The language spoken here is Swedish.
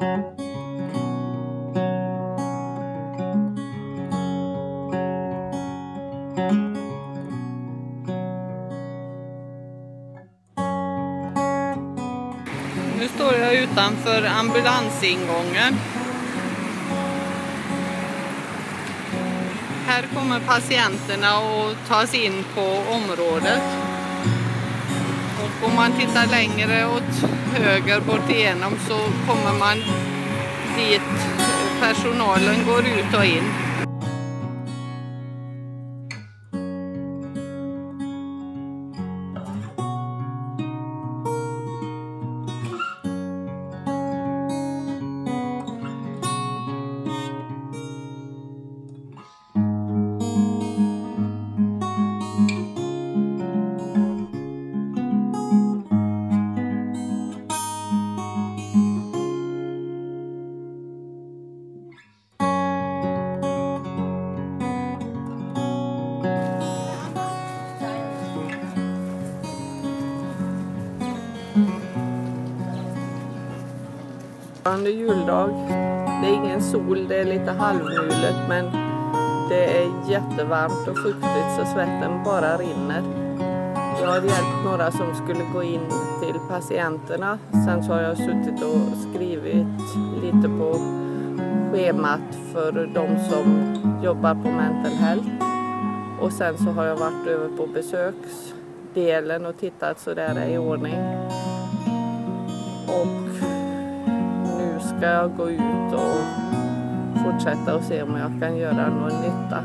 Nu står jag utanför ambulansingången. Här kommer patienterna att tas in på området. Om man tittar längre åt höger bort igenom så kommer man dit personalen går ut och in. Fortfarande juldag. Det är ingen sol, det är lite halvmulet men det är jättevarmt och fuktigt så svetten bara rinner. Jag har hjälpt några som skulle gå in till patienterna. Sen så har jag suttit och skrivit lite på schemat för de som jobbar på mental health. Och sen så har jag varit över på besöksdelen och tittat så där är i ordning. Ska jag gå ut och fortsätta och se om jag kan göra någon nytta.